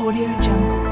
Audio Jungle.